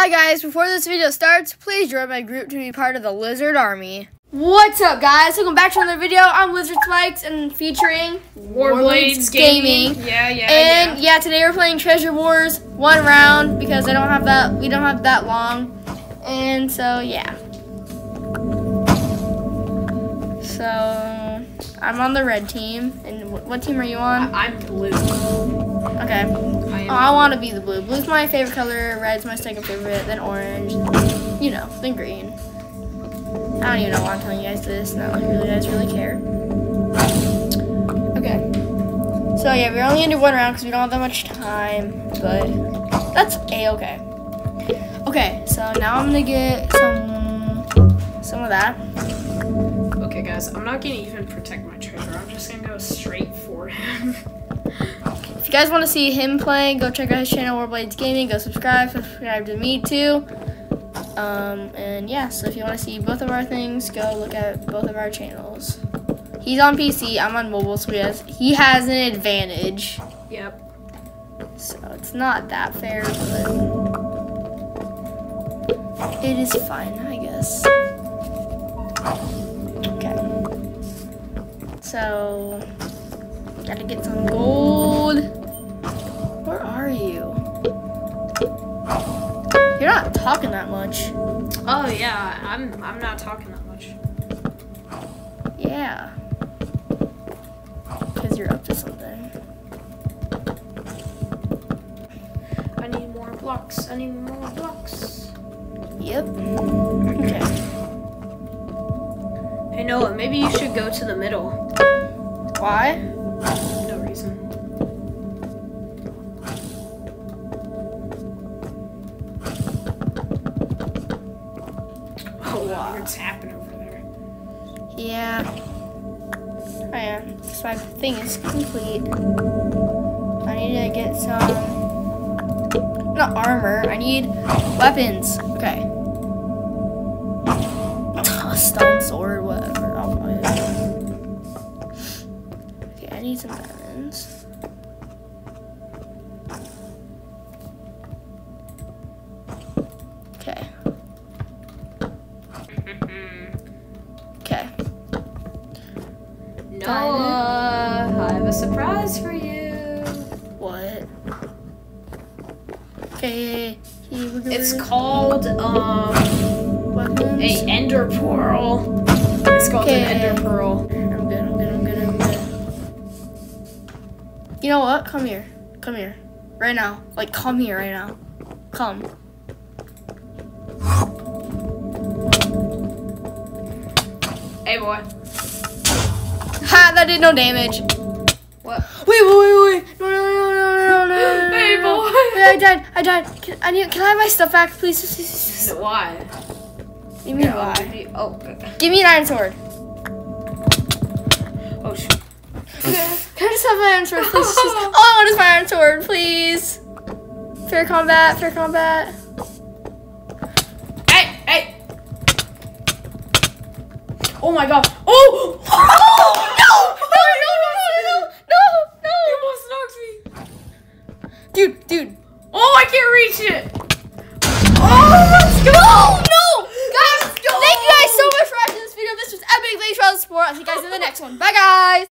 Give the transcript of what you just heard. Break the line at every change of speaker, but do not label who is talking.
Hi guys, before this video starts, please join my group to be part of the Lizard Army. What's up guys? Welcome back to another video. I'm LizardSpikez and featuring
WarBladez Gaming. Yeah, yeah,
And
yeah.
yeah, today we're playing Treasure Wars one round because I don't have that we don't have that long. And so yeah. So I'm on the red team. And what team are you on?
I'm blue.
Okay.
I
Oh. I want to be the blue. Blue's my favorite color. Red's my second favorite. Then orange. You know, then green. I don't even know why I'm telling you guys this. Not like really guys really care. Okay. So yeah, we're only gonna do one round because we don't have that much time. But that's a okay. Okay, so now I'm gonna get some some of that.
Okay, guys, I'm not gonna even protect my treasure. I'm just gonna go straight for him.
If you guys want to see him playing, go check out his channel, WarBladez Gaming. Go subscribe. Subscribe to me too. Um, and yeah, so if you want to see both of our things, go look at both of our channels. He's on PC. I'm on mobile, so he has he has an advantage.
yep.
So it's not that fair, but it is fine, I guess. So gotta get some gold. Where are you? You're not talking that much.
Oh yeah, I'm. I'm not talking that much.
Yeah. Because you're up to something.
I need more blocks. I need more blocks.
Yep. Okay.
Hey Noah, maybe you should go to the middle.
Why?
No reason. Oh wow, what's happening over there?
Yeah. Oh, I am. So my thing is complete. I need to get some. Not armor. I need weapons. Okay. Stone sword, whatever. I'll buy it. Okay, I need some diamonds. Okay. Okay.
Noah, I have a surprise for you.
What? Okay, here we go.
It's called um
weapons.
a ender pearl. It's called
Okay.
an ender pearl.
I'm good, I'm good, I'm good, I'm good. You know what? Come here. Come here. Right now. Like, come here right now. Come.
Hey boy.
Ha! That did no damage.
What?
Wait, wait, wait, wait. No, no, no, no, no, no, no, no.
Hey, boy.
Wait, I died. I died. Can, I need, can I have my stuff back, please?
Why?
You mean, why?
Oh, okay.
Give me an iron sword.
oh shoot.
Can I just have my iron sword, please? please? All I want is my iron sword, please. Fair combat, fair combat.
Hey, hey. Oh my god. Oh! oh! next one. Bye, guys.